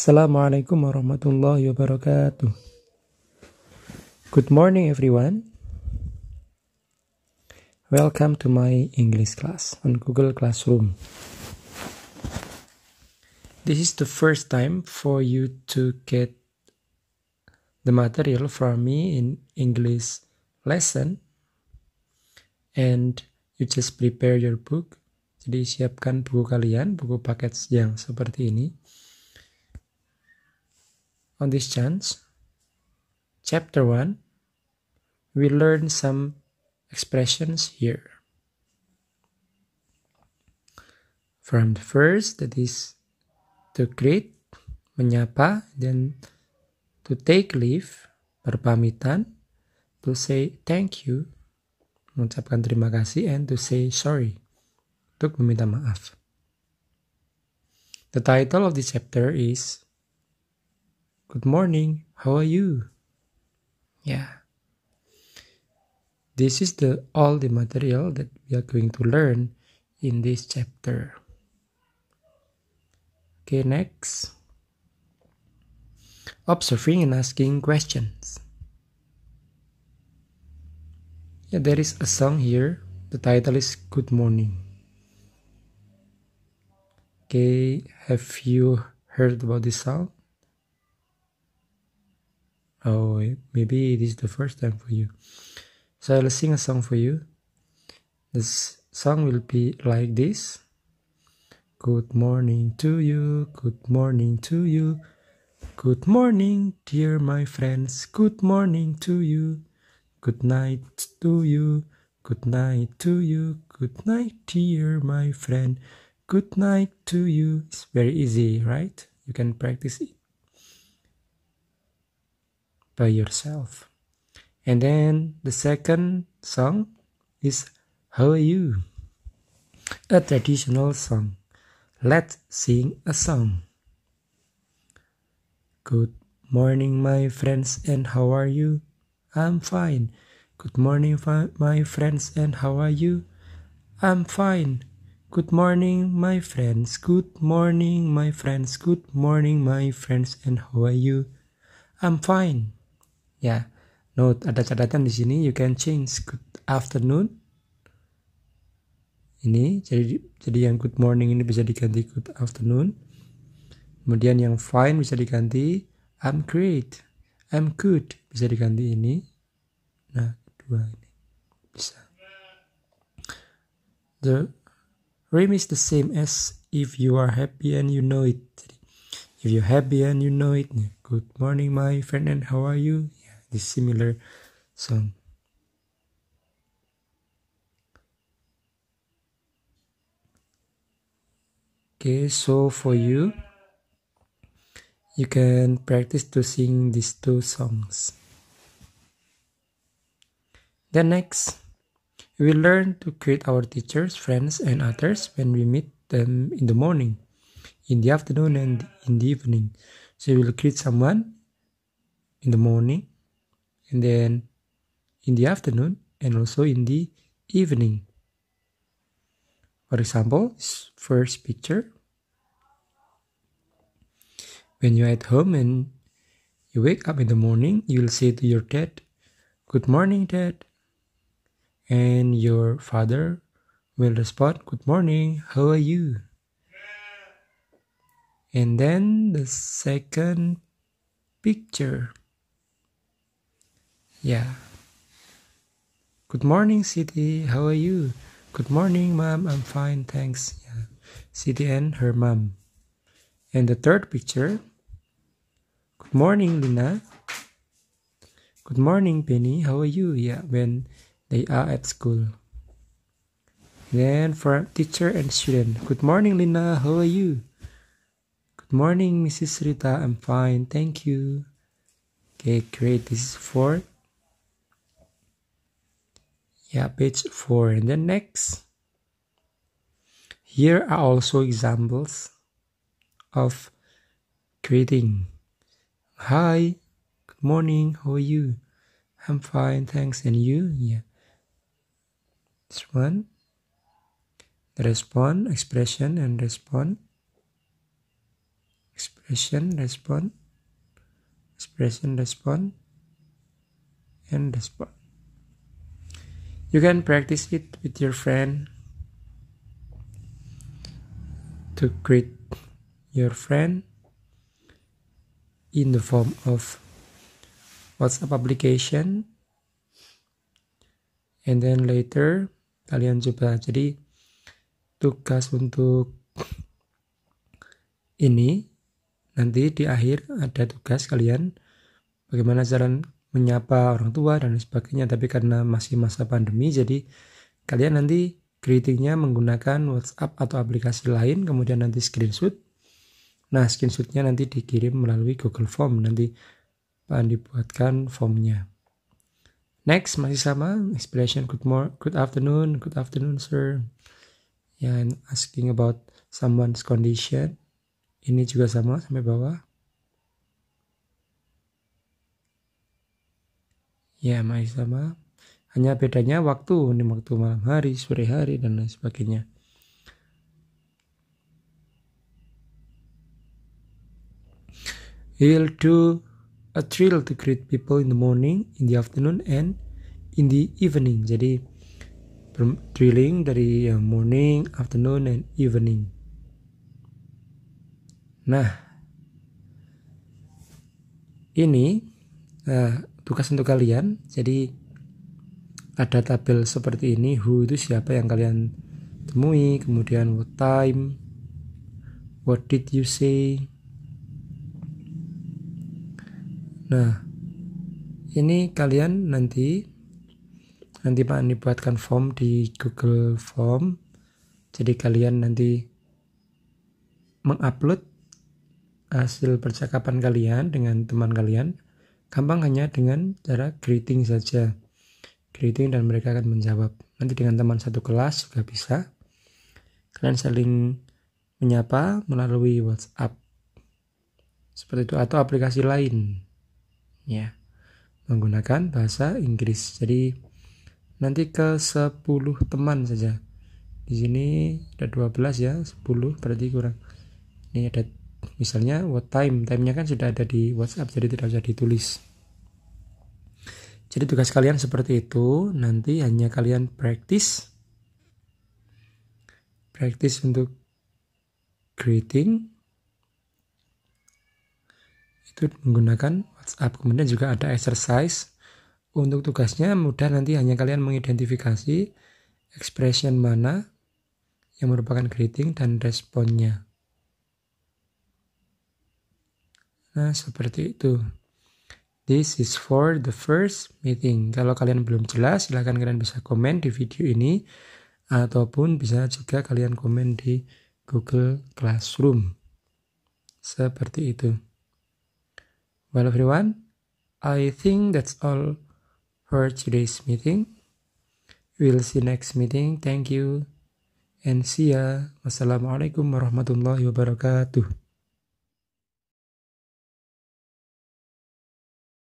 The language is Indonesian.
Assalamualaikum warahmatullahi wabarakatuh. Good morning, everyone. Welcome to my English class on Google Classroom. This is the first time for you to get the material from me in English lesson, and you just prepare your book. Jadi siapkan buku kalian, buku paket yang seperti ini on this chance. Chapter 1 We learn some expressions here. From the first, that is to greet, menyapa, then to take leave, berpamitan, to say thank you, mengucapkan terima kasih, and to say sorry, untuk meminta maaf. The title of this chapter is Good morning. How are you? Yeah. This is the all the material that we are going to learn in this chapter. Okay, next. Observing and asking questions. Yeah, there is a song here. The title is Good Morning. Okay, have you heard about this song? Oh, maybe it is the first time for you. So I'll sing a song for you. This song will be like this. Good morning to you, good morning to you. Good morning, dear my friends. Good morning to you. Good night to you. Good night to you. Good night, dear my friend. Good night to you. It's very easy, right? You can practice it by yourself. And then the second song is How Are You? A traditional song. Let's sing a song. Good morning, my friends, and how are you? I'm fine. Good morning, my friends, and how are you? I'm fine. Good morning, my friends. Good morning, my friends. Good morning, my friends, and how are you? I'm fine. Ya, note ada catatan di sini you can change good afternoon. Ini jadi jadi yang good morning ini bisa diganti good afternoon. Kemudian yang fine bisa diganti I'm great. I'm good bisa diganti ini. Nah, dua ini bisa. The rhyme is the same as if you are happy and you know it. If you're happy and you know it, good morning my friend and how are you? This similar song. Okay, so for you, you can practice to sing these two songs. Then next, we will learn to greet our teachers, friends, and others when we meet them in the morning, in the afternoon, and in the evening. So we will greet someone in the morning, and then in the afternoon and also in the evening. For example, this first picture. When you're at home and you wake up in the morning, you'll say to your dad, Good morning, dad. And your father will respond, Good morning, how are you? And then the second picture. Yeah. Good morning, Siti. How are you? Good morning, mom. I'm fine, thanks. Yeah. Siti and her mom. And the third picture. Good morning, Lina. Good morning, Penny. How are you? Yeah, when they are at school. Then for teacher and student. Good morning, Lina. How are you? Good morning, Mrs. Rita. I'm fine. Thank you. Okay, great. This is for yeah page 4 and then next. Here are also examples of greeting. Hi good morning how are you? I'm fine thanks. And you? Yeah. This one. Respond expression and respond. Expression, respond, expression, respond, and respond. You can practice it with your friend to greet your friend in the form of WhatsApp application. And then later kalian coba. Jadi tugas untuk ini nanti di akhir ada tugas kalian bagaimana cara menyapa orang tua dan sebagainya. Tapi karena masih masa pandemi jadi kalian nanti greetingnya menggunakan WhatsApp atau aplikasi lain kemudian nanti screenshot. Nah screenshotnya nanti dikirim melalui Google Form nanti Pak Andi buatkan formnya. Next masih sama expression good morning good afternoon good afternoon sir. Ya yeah, asking about someone's condition. Ini juga sama sampai bawah ya masih sama. Hanya bedanya waktu ini waktu malam hari sore hari dan lain sebagainya. He'll do a drill to greet people in the morning in the afternoon and in the evening. Jadi drilling dari morning afternoon and evening. Nah, ini uh, tugas untuk kalian. Jadi ada tabel seperti ini. Who itu siapa yang kalian temui, kemudian what time, what did you say. Nah, ini kalian nanti nanti Pak Ani buatkan form di Google Form. Jadi kalian nanti mengupload hasil percakapan kalian dengan teman kalian gampang hanya dengan cara greeting saja. Greeting dan mereka akan menjawab. Nanti dengan teman satu kelas juga bisa. Kalian saling menyapa melalui WhatsApp. Seperti itu. Atau aplikasi lain. Ya. Menggunakan bahasa Inggris. Jadi nanti ke 10 teman saja. Di sini ada 12 ya. 10 berarti kurang. Ini ada misalnya what time timenya kan sudah ada di WhatsApp jadi tidak usah ditulis. Jadi tugas kalian seperti itu nanti hanya kalian praktis praktis untuk greeting. Itu menggunakan WhatsApp. Kemudian juga ada exercise. Untuk tugasnya mudah nanti hanya kalian mengidentifikasi expression mana yang merupakan greeting dan responnya Nah, seperti itu. This is for the first meeting. Kalau kalian belum jelas, silahkan kalian bisa komen di video ini. Ataupun bisa juga kalian komen di Google Classroom. Seperti itu. Well everyone, I think that's all for today's meeting. We'll see next meeting. Thank you and see ya. Wassalamualaikum warahmatullahi wabarakatuh.